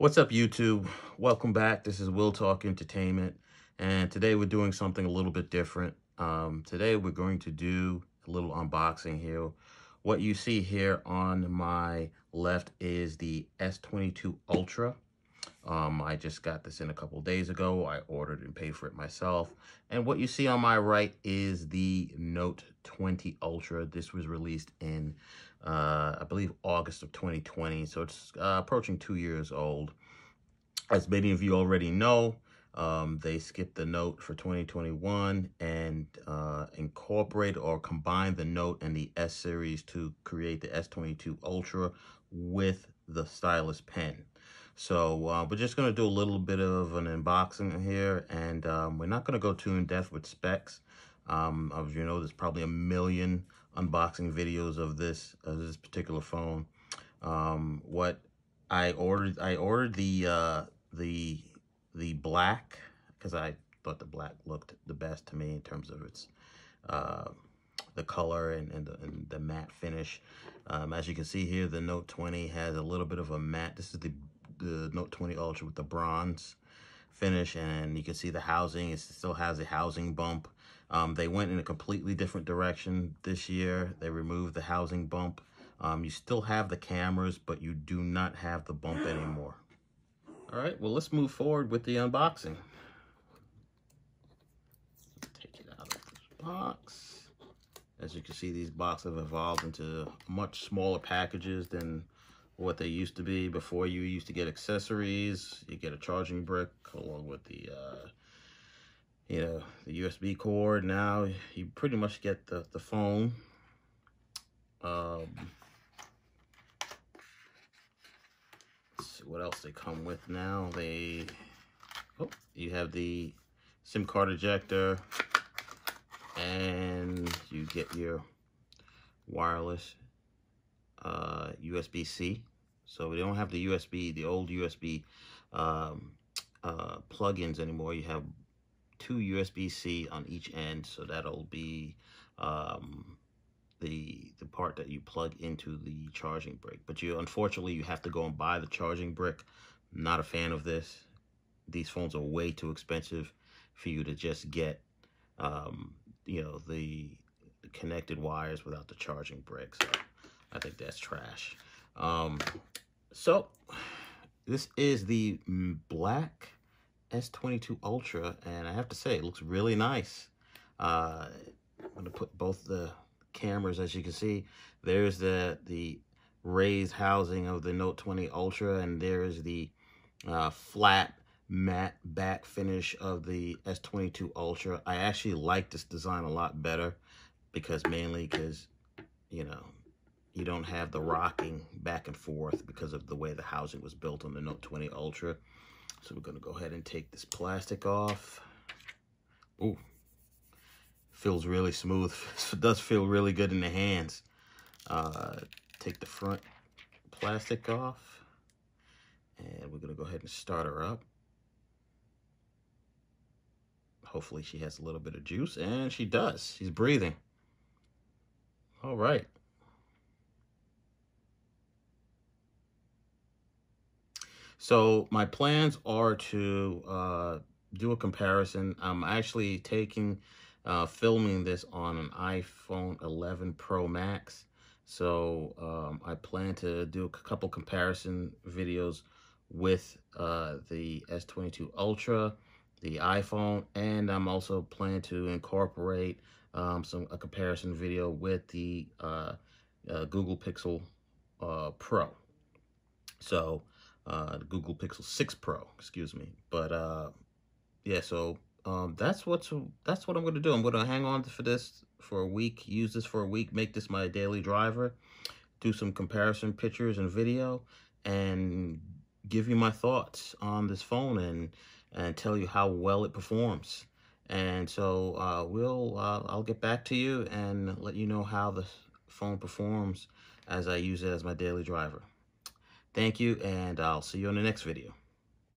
What's up, YouTube? Welcome back. This is Will Talk Entertainment, and today we're doing something a little bit different. Um, today we're going to do a little unboxing here. What you see here on my left is the S22 Ultra. Um, I just got this in a couple days ago. I ordered and paid for it myself. And what you see on my right is the Note 20 Ultra. This was released in uh, I believe August of 2020. So it's uh, approaching two years old. As many of you already know, um, they skipped the note for 2021 and uh, incorporate or combine the note and the S series to create the S22 Ultra with the stylus pen. So uh, we're just going to do a little bit of an unboxing here, and um, we're not going to go too in-depth with specs. Um, as you know, there's probably a million unboxing videos of this of this particular phone. Um, what I ordered, I ordered the uh, the the black because I thought the black looked the best to me in terms of its uh, the color and, and, the, and the matte finish. Um, as you can see here, the Note 20 has a little bit of a matte. This is the, the Note 20 Ultra with the bronze finish, and you can see the housing. It still has a housing bump. Um, they went in a completely different direction this year. They removed the housing bump. Um, you still have the cameras, but you do not have the bump anymore. All right, well, let's move forward with the unboxing. Take it out of this box. As you can see, these boxes have evolved into much smaller packages than what they used to be. Before you used to get accessories, you get a charging brick along with the uh, you know, the USB cord. Now you pretty much get the, the phone. Um, see what else they come with now. They, oh, you have the SIM card ejector and you get your wireless uh, USB-C. So we don't have the USB, the old USB um, uh, plugins anymore. You have two USB-C on each end, so that'll be um, the the part that you plug into the charging brick. But you unfortunately you have to go and buy the charging brick. Not a fan of this. These phones are way too expensive for you to just get um, you know the connected wires without the charging brick. So I think that's trash. Um, so this is the black S22 Ultra, and I have to say, it looks really nice. Uh, I'm going to put both the cameras, as you can see. There's the, the raised housing of the Note 20 Ultra, and there's the uh, flat matte back finish of the S22 Ultra. I actually like this design a lot better because mainly because, you know, you don't have the rocking back and forth because of the way the housing was built on the Note 20 Ultra. So we're going to go ahead and take this plastic off. Ooh, feels really smooth. it does feel really good in the hands. Uh, take the front plastic off. And we're going to go ahead and start her up. Hopefully she has a little bit of juice. And she does. She's breathing. All right. So my plans are to uh, do a comparison. I'm actually taking, uh, filming this on an iPhone 11 Pro Max. So um, I plan to do a couple comparison videos with uh, the S22 Ultra, the iPhone, and I'm also planning to incorporate um, some a comparison video with the uh, uh, Google Pixel uh, Pro. So uh, Google Pixel 6 Pro, excuse me. But uh, yeah, so um, that's what's that's what I'm going to do. I'm to hang on for this for a week, use this for a week, make this my daily driver, do some comparison pictures and video, and give you my thoughts on this phone and and tell you how well it performs. And so uh, we'll uh, I'll get back to you and let you know how the phone performs as I use it as my daily driver. Thank you, and I'll see you in the next video.